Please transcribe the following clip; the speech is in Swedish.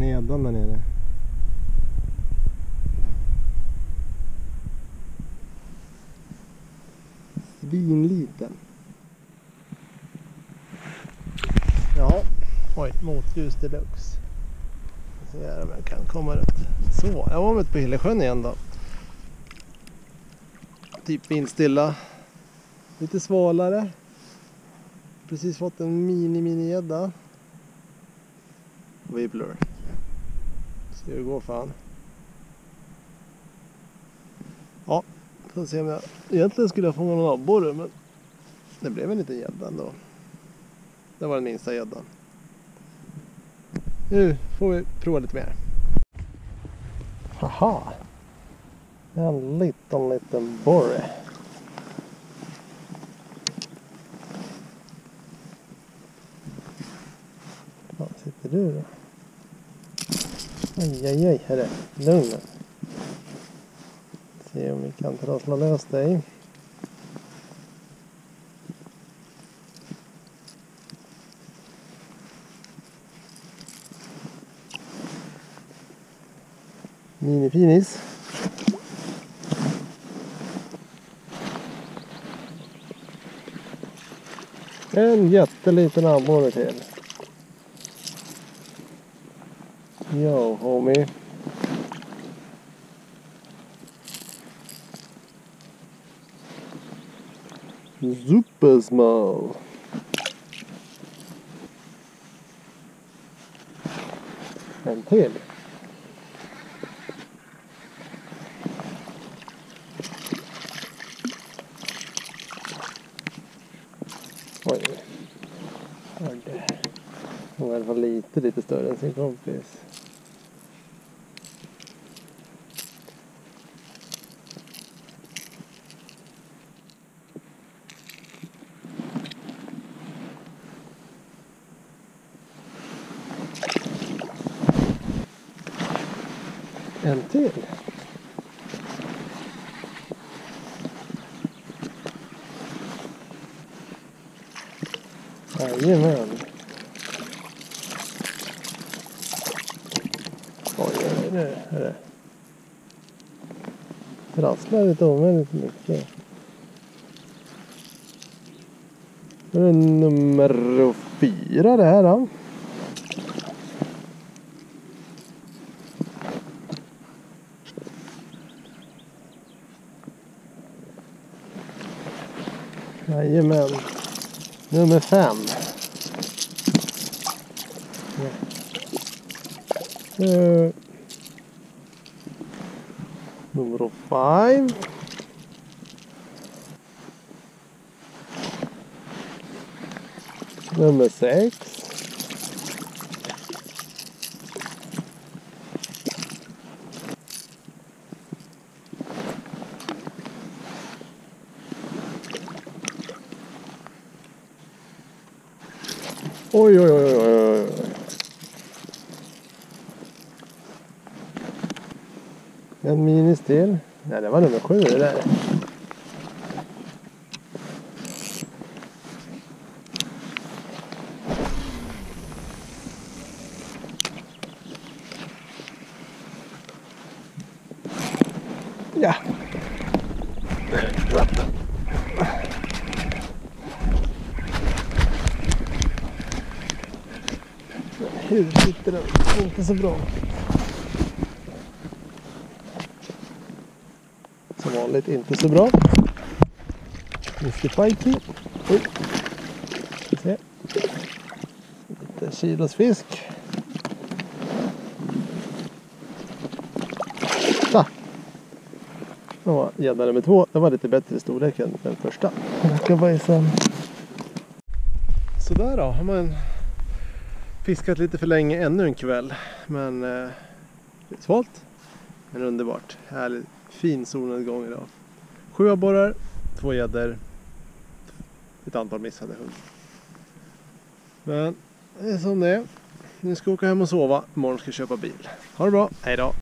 liten gäddan där nere. Svinliten. Ja, oj, motljus deluxe. Se här om jag kan komma runt. Så, jag var ute på Hillesjön igen då. Typ vindstilla. Lite svalare. Precis fått en mini mini gädda. Wibbler. Se hur det går fan. Ja, får se om jag egentligen skulle jag fånga någon abborre men det blev en liten gädda ändå. Det var den minsta gäddan. Nu får vi prova lite mer. Haha! En liten, liten borre. Var sitter du då? Aj, aj, aj, herre. Lugn nu. Se om vi kan trassla lös dig. Minifinis. En jätteliten abborre till. Yo homie. Super small. En till. Oj. Oj. Hon var i alla fall lite, lite större än sin kompis. En till. Jajamän. Oj, oj, nu är det. Trasslar lite omöjligt mycket. Det är nummer fyra det här då. Jajamän. Nummer fem. Uh, nummer five. Nummer sex. Oj, oj, oj, oj, oj. En minis till. Nej, det var nummer sju det där. Ja. Hur sitter den? Inte så bra. Som vanligt inte så bra. Mr Pikey. Oj. Se. Lite kilosfisk. Så. Det var gädda nummer två. Det var lite bättre i storlek än den första. Sådär då har man fiskat lite för länge ännu en kväll. Men eh, det är svalt. Men underbart. Härligt fin solnedgång idag. Sju abborrar, två gäddor, ett antal missade hund. Men det är som det är. Nu ska jag åka hem och sova. Imorgon ska jag köpa bil. Ha det bra. Hej då.